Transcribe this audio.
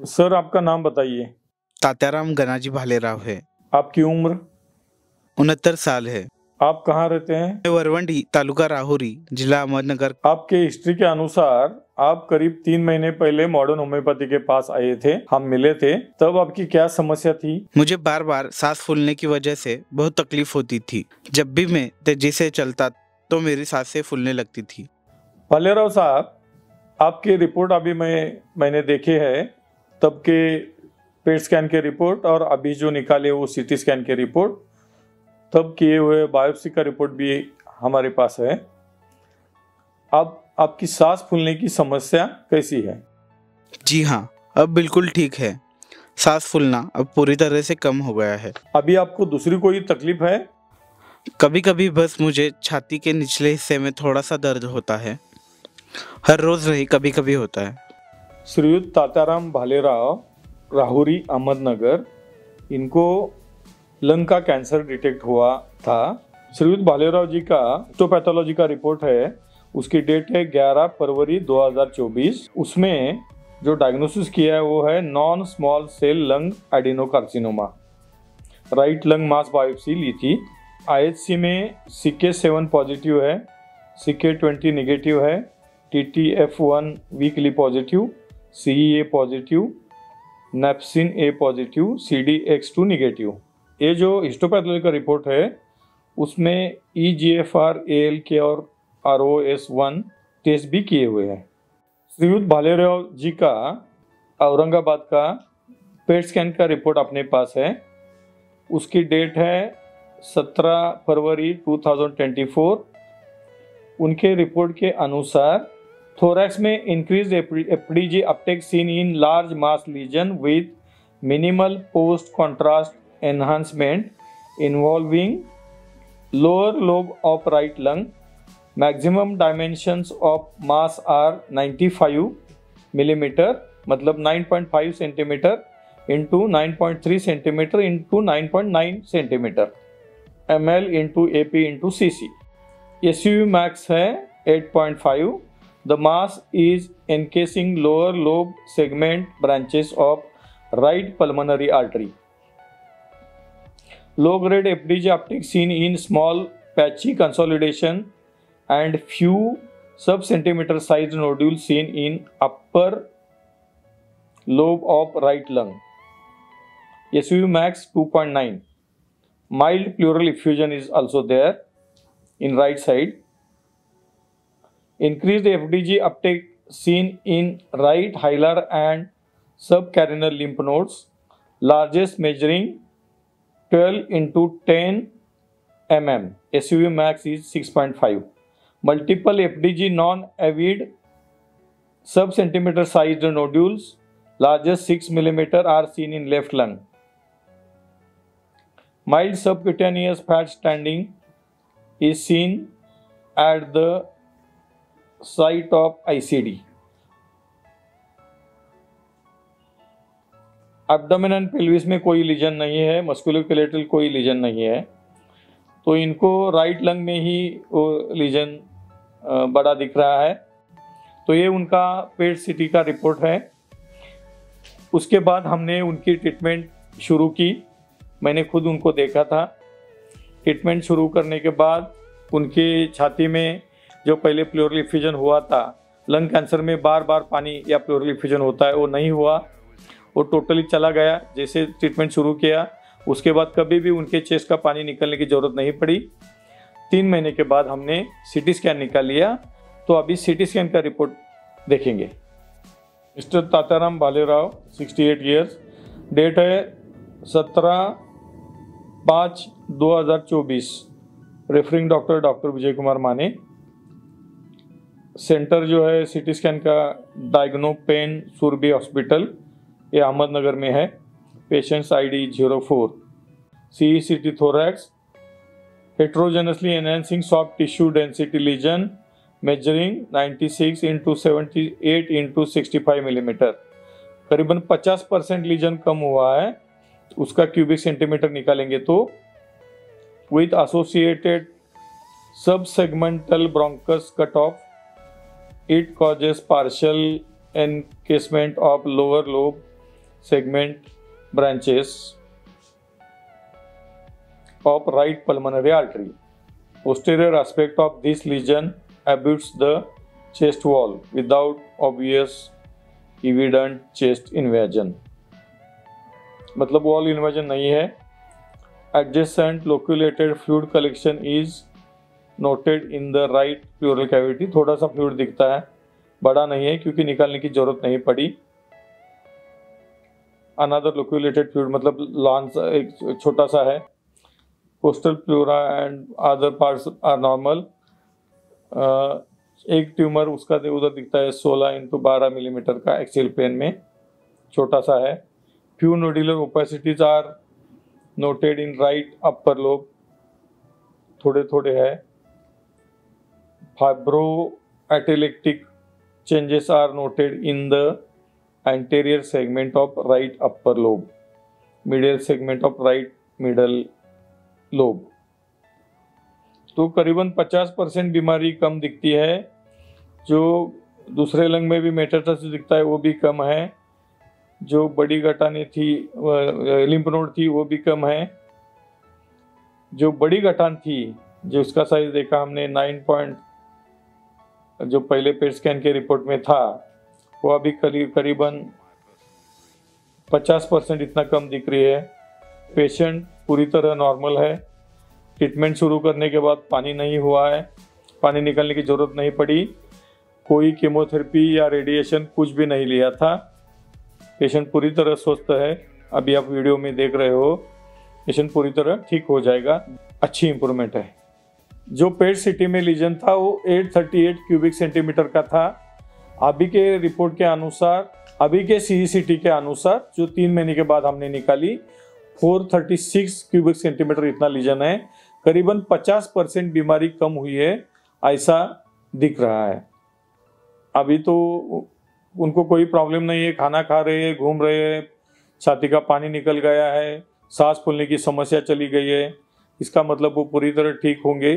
Sir आपका नाम बताइए। तात्याराम गनाजी भालेराव है। आपकी उम्र? उनहत्तर साल है। आप कहाँ रहते हैं? वरवंडी तालुका राहुरी जिला अहमदनगर। आपके हिस्ट्री के अनुसार आप करीब तीन महीने पहले मॉडर्न होम्योपैथी के पास आए थे हम मिले थे। तब आपकी क्या समस्या थी? मुझे बार बार सांस फूलने की वजह से बहुत तकलीफ़ होती थी। जब भी मैं तेज़ी से चलता तो मेरी साँसें फूलने लगती थी। भालेराव साहब आपकी रिपोर्ट अभी मैं मैंने देखी है। तब के पेट स्कैन के रिपोर्ट और अभी जो निकाले वो सीटी स्कैन के रिपोर्ट तब किए हुए बायोप्सी का रिपोर्ट भी हमारे पास है। अब आपकी सांस फूलने की समस्या कैसी है? जी हाँ अब बिल्कुल ठीक है। सांस फूलना अब पूरी तरह से कम हो गया है। अभी आपको दूसरी कोई तकलीफ़ है? कभी कभी बस मुझे छाती के निचले हिस्से में थोड़ा सा दर्द होता है। हर रोज नहीं कभी कभी होता है। श्रीयुक्त ताताराम भालेराव, राहुरी अहमदनगर, इनको लंग का कैंसर डिटेक्ट हुआ था। श्रीयुक्त भालेराव जी का हिस्टोपैथोलॉजी का रिपोर्ट है। उसकी डेट है 11 फरवरी 2024 उसमें जो डायग्नोसिस किया है वो है non small cell lung adenocarcinoma right lung mass biopsy ली थी। आईएचसी में सी के सेवन पॉजिटिव है। सी के ट्वेंटी निगेटिव है। T T F one weakly positive C A positive napsin A positive C D X two negative ये जो histopathology का report है, उसमें E G F R A L K और R O S one test भी किए हुए हैं। श्रीयुक्त भालेराव जी का, औरंगाबाद का पेट स्कैन का रिपोर्ट अपने पास है। उसकी डेट है 17 फरवरी 2024 उनके रिपोर्ट के अनुसार थोरैक्स में increase FDG uptake seen in large mass lesion with minimal post contrast enhancement involving lower lobe of right lung maximum dimensions of mass are 95 millimetre मतलब 9.5 centimetre into 9.3 centimetre into 9.9 centimetre M L into A P into C C S U max है 8.5 The mass is encasing lower lobe segment branches of right pulmonary artery. Low-grade epidioptic seen in small patchy consolidation and few sub-centimeter sized nodules seen in upper lobe of right lung. SUV max 2.9. Mild pleural effusion is also there in right side. Increased FDG uptake seen in right hilar and subcarinal lymph nodes. Largest measuring 12 into 10 mm. SUV max is 6.5. Multiple FDG non-avid sub-centimeter sized nodules, largest 6 mm are seen in left lung. Mild subcutaneous fat standing is seen at the site of ICD. Abdomen and pelvis में कोई legion नहीं है मस्कुलोकेलेटल कोई legion नहीं है। तो इनको right lung में ही वो लीजन बड़ा दिख रहा है। तो ये उनका पेट सिटी का रिपोर्ट है। उसके बाद हमने उनकी ट्रीटमेंट शुरू की। मैंने खुद उनको देखा था। ट्रीटमेंट शुरू करने के बाद उनके छाती में जो पहले प्लोरल इफ्यूजन हुआ था लंग कैंसर में बार बार पानी या प्लोरल इफ्यूजन होता है, वो नहीं हुआ। वो टोटली चला गया, जैसे ट्रीटमेंट शुरू किया, उसके बाद कभी भी उनके चेस्ट का पानी निकलने की ज़रूरत नहीं पड़ी। तीन महीने के बाद हमने सीटी स्कैन निकाल लिया तो अभी सीटी स्कैन का रिपोर्ट देखेंगे। Mister Tataram Balerao 68 years date है सत्रह पाँच 2024 referring doctor doctor Vijay Kumar Mane. Centre जो है सिटी स्कैन का डायग्नो पेन सुरबी हॉस्पिटल ये अहमदनगर में है। Patients ID zero four C E C T thorax heterogeneously enhancing soft tissue density lesion, measuring 96 into 78 into 65 millimetre करीबन 50 परसेंट लीजन कम हुआ है, उसका क्यूबिक सेंटीमीटर निकालेंगे तो। With associated subsegmental bronchus cut off it causes partial encasement of lower lobe segment branches of right pulmonary artery. Posterior aspect of this lesion abuts the chest wall without obvious evident chest invasion. मतलब wall invasion नहीं है adjacent loculated fluid collection is noted in the right pleural cavity थोड़ा सा fluid दिखता है। बड़ा नहीं है, क्योंकि निकालने की ज़रूरत नहीं पड़ी। अनदर लोक्यूलेटेड फ्लूड मतलब लॉन्स एक छोटा सा है। Costal pleura and other parts are normal एक ट्यूमर उसका उधर दिखता है 16 इंटू बारह मिलीमीटर का एक्सियल प्लेन में। छोटा सा है। Few nodular opacities are noted in right upper lobe थोड़े थोड़े है। एटेलेक्टिक changes are noted in the anterior segment of right upper lobe medial segment of right middle lobe. तो करीबन 50 परसेंट बीमारी कम दिखती है। जो दूसरे लंग में भी मेटास्टेसिस दिखता है, वो भी कम है। जो बड़ी गटानी थी लिम्फ नोड थी, वो भी कम है। जो बड़ी गठान थी, जो उसका साइज़ देखा हमने 9 पॉइंट जो पहले पेट स्कैन के रिपोर्ट में था, वो अभी करीब, करीबन 50 परसेंट इतना कम दिख रही है। पेशेंट पूरी तरह नॉर्मल है। ट्रीटमेंट शुरू करने के बाद पानी नहीं हुआ है। पानी निकलने की ज़रूरत नहीं पड़ी। कोई कीमोथेरेपी या रेडिएशन कुछ भी नहीं लिया था। पेशेंट पूरी तरह स्वस्थ है। अभी आप वीडियो में देख रहे हो। पेशेंट पूरी तरह ठीक हो जाएगा। अच्छी इंप्रूवमेंट है। जो पेट सिटी में लीजन था, वो 838 क्यूबिक सेंटीमीटर का था। अभी के रिपोर्ट के अनुसार, अभी के सीसीटी के अनुसार, जो तीन महीने के बाद हमने निकाली 436 क्यूबिक सेंटीमीटर इतना लीजन है। करीबन 50 परसेंट बीमारी कम हुई है, ऐसा दिख रहा है। अभी तो उनको कोई प्रॉब्लम नहीं है, खाना खा रहे हैं, घूम रहे हैं, छाती का पानी निकल गया है, सांस फूलने की समस्या चली गई है। इसका मतलब वो पूरी तरह ठीक होंगे।